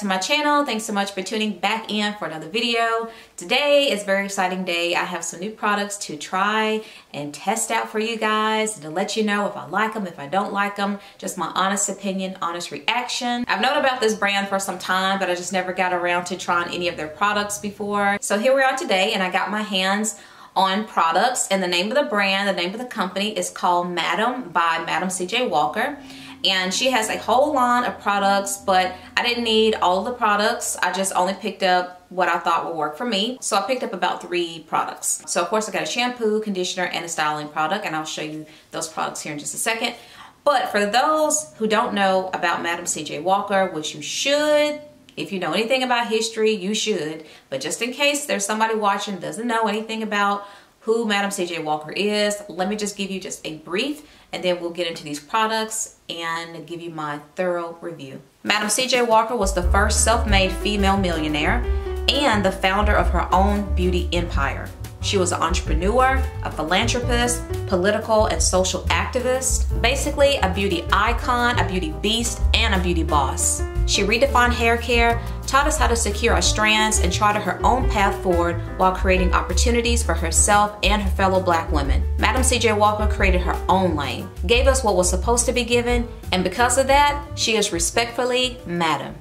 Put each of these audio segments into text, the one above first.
to my channel. Thanks so much for tuning back in for another video. Today is a very exciting day. I have some new products to try and test out for you guys to let you know if I like them, if I don't like them, just my honest opinion, honest reaction. I've known about this brand for some time, but I just never got around to trying any of their products before. So here we are today and I got my hands on products and the name of the brand, the name of the company is called Madam by Madam CJ Walker and she has a whole line of products but I didn't need all the products. I just only picked up what I thought would work for me. So I picked up about three products. So of course I got a shampoo conditioner and a styling product and I'll show you those products here in just a second. But for those who don't know about Madam CJ Walker which you should if you know anything about history you should. But just in case there's somebody watching doesn't know anything about who Madam CJ Walker is let me just give you just a brief and then we'll get into these products and give you my thorough review. Madam CJ Walker was the first self-made female millionaire and the founder of her own beauty empire. She was an entrepreneur, a philanthropist, political and social activist, basically a beauty icon, a beauty beast, and a beauty boss. She redefined hair care, taught us how to secure our strands, and charted her own path forward while creating opportunities for herself and her fellow black women. Madam C.J. Walker created her own lane, gave us what was supposed to be given, and because of that, she is respectfully Madam.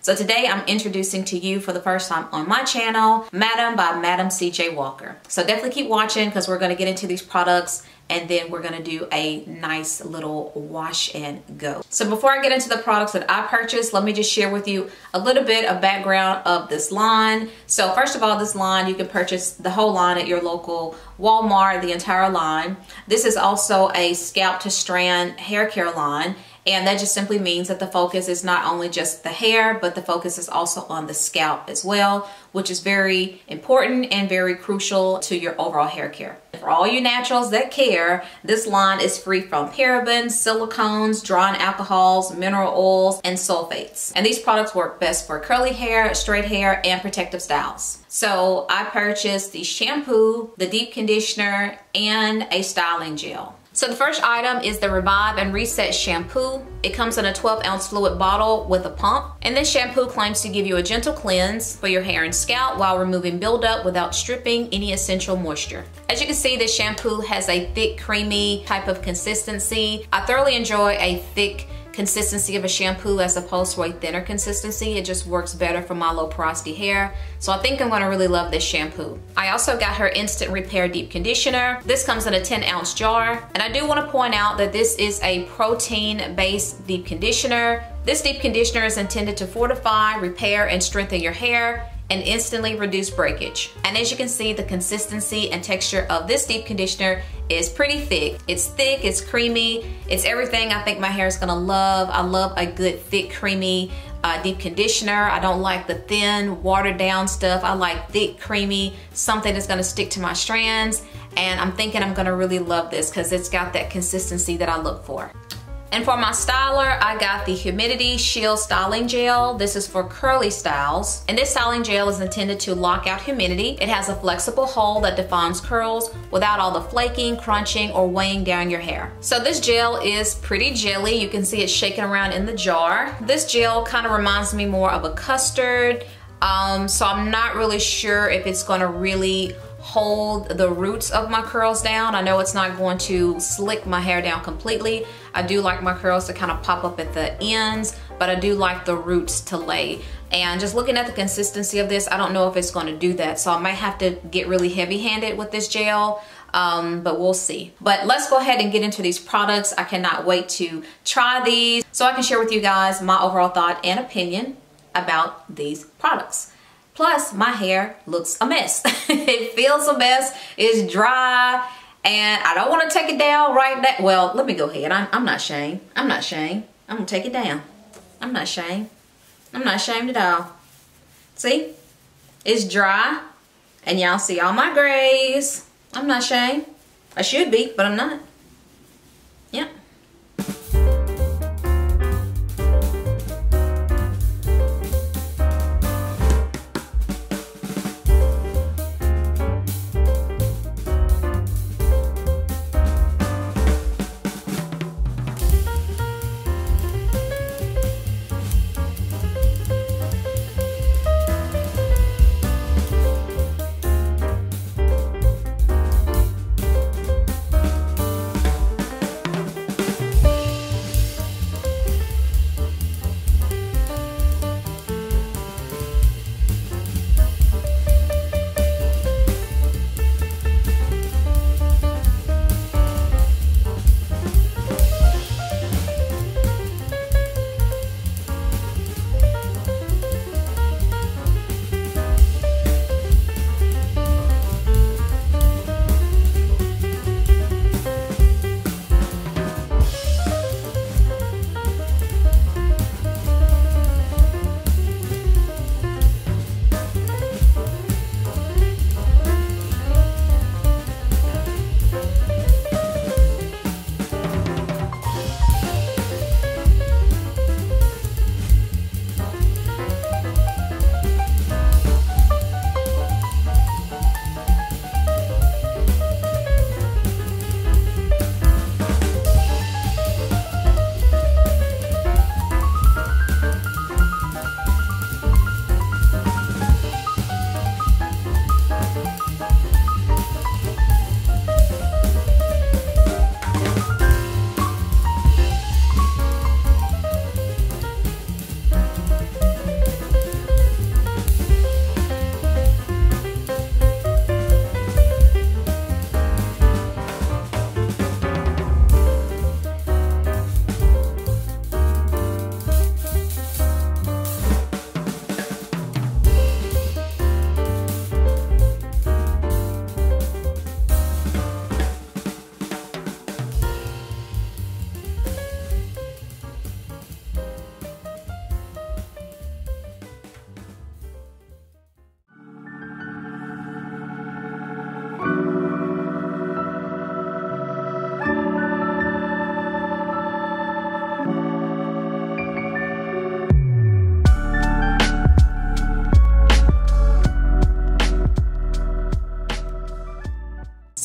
So today I'm introducing to you for the first time on my channel, Madam by Madam CJ Walker. So definitely keep watching because we're going to get into these products and then we're gonna do a nice little wash and go. So before I get into the products that I purchased, let me just share with you a little bit of background of this line. So first of all, this line, you can purchase the whole line at your local Walmart, the entire line. This is also a scalp to strand hair care line and that just simply means that the focus is not only just the hair, but the focus is also on the scalp as well, which is very important and very crucial to your overall hair care. For all you naturals that care, this line is free from parabens, silicones, drying alcohols, mineral oils, and sulfates. And these products work best for curly hair, straight hair, and protective styles. So I purchased the shampoo, the deep conditioner, and a styling gel. So the first item is the Revive and Reset Shampoo. It comes in a 12 ounce fluid bottle with a pump. And this shampoo claims to give you a gentle cleanse for your hair and scalp while removing buildup without stripping any essential moisture. As you can see, this shampoo has a thick, creamy type of consistency. I thoroughly enjoy a thick, consistency of a shampoo as opposed to a thinner consistency. It just works better for my low porosity hair. So I think I'm gonna really love this shampoo. I also got her Instant Repair Deep Conditioner. This comes in a 10 ounce jar. And I do wanna point out that this is a protein based deep conditioner. This deep conditioner is intended to fortify, repair, and strengthen your hair and instantly reduce breakage. And as you can see, the consistency and texture of this deep conditioner is pretty thick. It's thick, it's creamy, it's everything I think my hair is gonna love. I love a good, thick, creamy, uh, deep conditioner. I don't like the thin, watered down stuff. I like thick, creamy, something that's gonna stick to my strands. And I'm thinking I'm gonna really love this because it's got that consistency that I look for. And for my styler, I got the Humidity Shield Styling Gel. This is for curly styles. And this styling gel is intended to lock out humidity. It has a flexible hold that defines curls without all the flaking, crunching, or weighing down your hair. So this gel is pretty jelly. You can see it shaking around in the jar. This gel kind of reminds me more of a custard. Um, so I'm not really sure if it's gonna really hold the roots of my curls down. I know it's not going to slick my hair down completely. I do like my curls to kind of pop up at the ends, but I do like the roots to lay. And just looking at the consistency of this, I don't know if it's gonna do that. So I might have to get really heavy handed with this gel. Um, but we'll see. But let's go ahead and get into these products. I cannot wait to try these so I can share with you guys my overall thought and opinion about these products. Plus, my hair looks a mess. it feels a mess. It's dry. And I don't want to take it down right now. Well, let me go ahead. I'm, I'm not ashamed. I'm not ashamed. I'm going to take it down. I'm not ashamed. I'm not ashamed at all. See? It's dry. And y'all see all my grays. I'm not ashamed. I should be, but I'm not. Yep.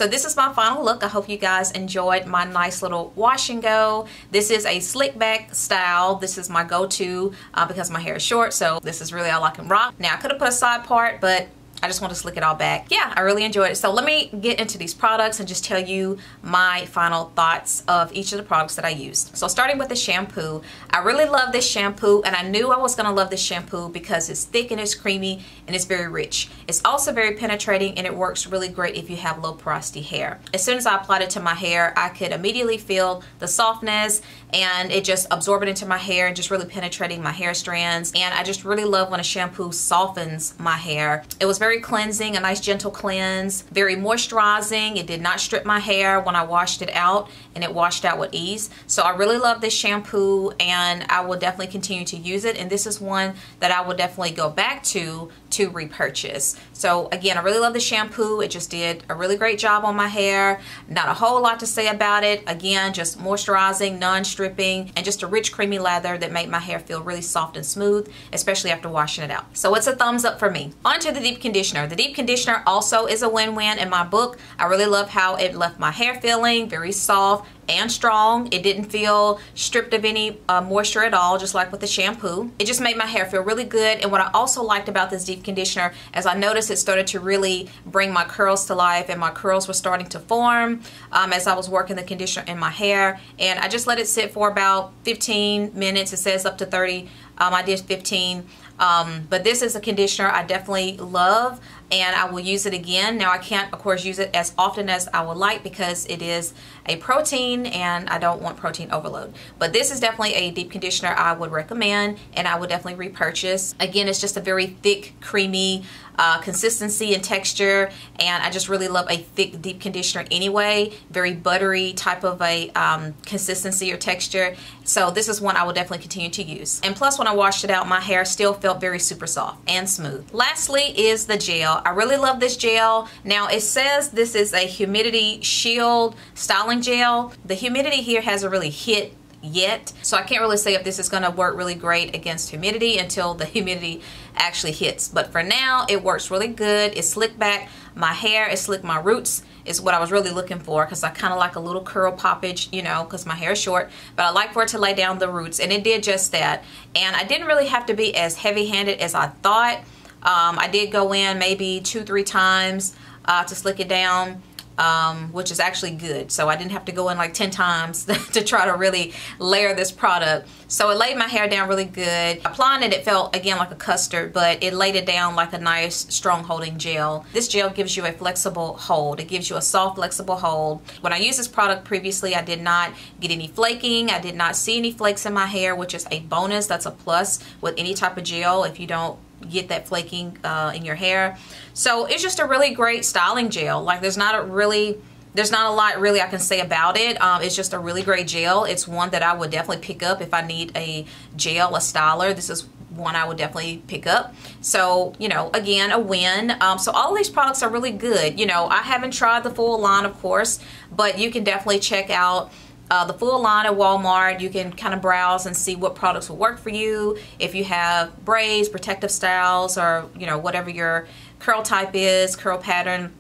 So this is my final look. I hope you guys enjoyed my nice little wash and go. This is a slick back style. This is my go-to uh, because my hair is short. So this is really all I can rock. Now I could have put a side part, but I just want to slick it all back. Yeah, I really enjoyed it. So let me get into these products and just tell you my final thoughts of each of the products that I used. So starting with the shampoo, I really love this shampoo and I knew I was going to love this shampoo because it's thick and it's creamy and it's very rich. It's also very penetrating and it works really great if you have low porosity hair. As soon as I applied it to my hair, I could immediately feel the softness and it just absorbed into my hair and just really penetrating my hair strands. And I just really love when a shampoo softens my hair. It was very very cleansing, a nice gentle cleanse, very moisturizing. It did not strip my hair when I washed it out and it washed out with ease. So I really love this shampoo and I will definitely continue to use it. And this is one that I will definitely go back to to repurchase. So again, I really love the shampoo. It just did a really great job on my hair. Not a whole lot to say about it. Again, just moisturizing, non-stripping, and just a rich creamy lather that made my hair feel really soft and smooth, especially after washing it out. So it's a thumbs up for me. On to the deep conditioner. The deep conditioner also is a win-win in my book. I really love how it left my hair feeling very soft, and strong. It didn't feel stripped of any uh, moisture at all, just like with the shampoo. It just made my hair feel really good. And what I also liked about this deep conditioner, as I noticed it started to really bring my curls to life and my curls were starting to form um, as I was working the conditioner in my hair. And I just let it sit for about 15 minutes. It says up to 30. Um, I did 15. Um, but this is a conditioner I definitely love and I will use it again. Now I can't of course use it as often as I would like because it is a protein and I don't want protein overload. But this is definitely a deep conditioner I would recommend and I would definitely repurchase. Again, it's just a very thick, creamy uh, consistency and texture and I just really love a thick deep conditioner anyway. Very buttery type of a um, consistency or texture. So this is one I will definitely continue to use. And plus when I washed it out my hair still felt very super soft and smooth. Lastly is the gel. I really love this gel. Now it says this is a humidity shield styling gel. The humidity here hasn't really hit yet. So I can't really say if this is going to work really great against humidity until the humidity actually hits. But for now, it works really good. It slicked back my hair. It slicked my roots is what I was really looking for because I kind of like a little curl poppage, you know, because my hair is short. But I like for it to lay down the roots, and it did just that. And I didn't really have to be as heavy-handed as I thought. Um, I did go in maybe two, three times uh, to slick it down um, which is actually good. So I didn't have to go in like 10 times to try to really layer this product. So it laid my hair down really good. Applying it, it felt again like a custard, but it laid it down like a nice strong holding gel. This gel gives you a flexible hold. It gives you a soft flexible hold. When I used this product previously, I did not get any flaking. I did not see any flakes in my hair, which is a bonus. That's a plus with any type of gel if you don't get that flaking uh, in your hair. So it's just a really great styling gel. Like there's not a really there's not a lot really I can say about it. Um, it's just a really great gel. It's one that I would definitely pick up if I need a gel, a styler. This is one I would definitely pick up. So, you know, again, a win. Um, so all these products are really good. You know, I haven't tried the full line, of course, but you can definitely check out uh, the full line at Walmart. You can kind of browse and see what products will work for you. If you have braids, protective styles, or you know whatever your curl type is, curl pattern,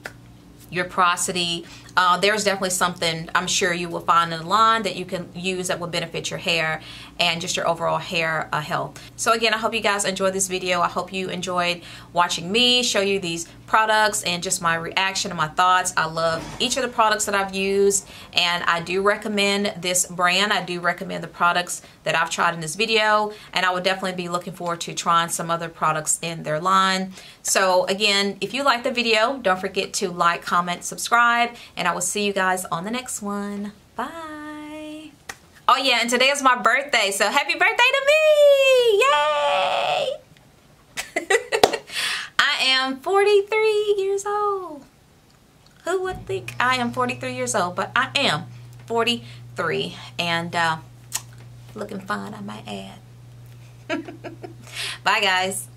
your porosity, uh, there's definitely something I'm sure you will find in the line that you can use that will benefit your hair and just your overall hair uh, health. So again, I hope you guys enjoyed this video. I hope you enjoyed watching me show you these products and just my reaction and my thoughts. I love each of the products that I've used and I do recommend this brand. I do recommend the products that I've tried in this video and I would definitely be looking forward to trying some other products in their line. So again, if you like the video, don't forget to like, comment, subscribe, and I will see you guys on the next one. Bye. Oh yeah, and today is my birthday, so happy birthday to me! Yay! I am 43 years old. Who would think I am 43 years old, but I am 43 and uh, looking fine, I might add. Bye guys.